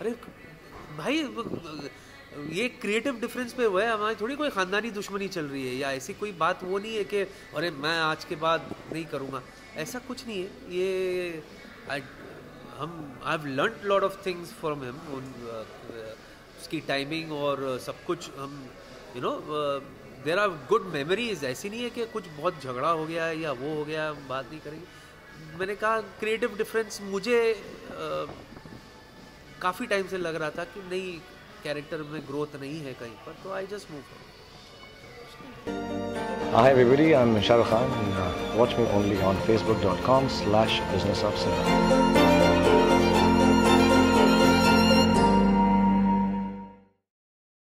अरे भाई ये क्रिएटिव डिफरेंस पे हुआ है हमारी थोड़ी कोई ख़ानदानी दुश्मनी चल रही है या ऐसी कोई बात वो नहीं है कि अरे मैं आज के बाद नहीं करूँगा। ऐसा कुछ नहीं है। ये I, हम I have learn lot of things from him उसकी टाइमिंग और सब कुछ हम you know there are good memories ऐसी नहीं है कि कुछ बहुत झगड़ा हो गया है या वो हो गया बात नहीं करेंगे। मैंने कहा क्रिएटिव डिफरेंस मुझे uh, काफ़ी टाइम से लग रहा था कि नहीं कैरेक्टर में ग्रोथ नहीं है कहीं पर तो I just move Hi everybody, I'm Shahrukh Khan. Uh, watch me only on facebook.com slash business of cinema.